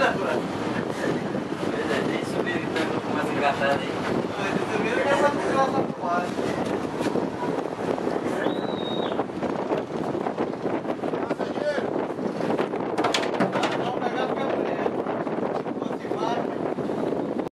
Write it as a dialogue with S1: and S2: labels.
S1: Pwede, di subir kita ko kung mas engraçado eh.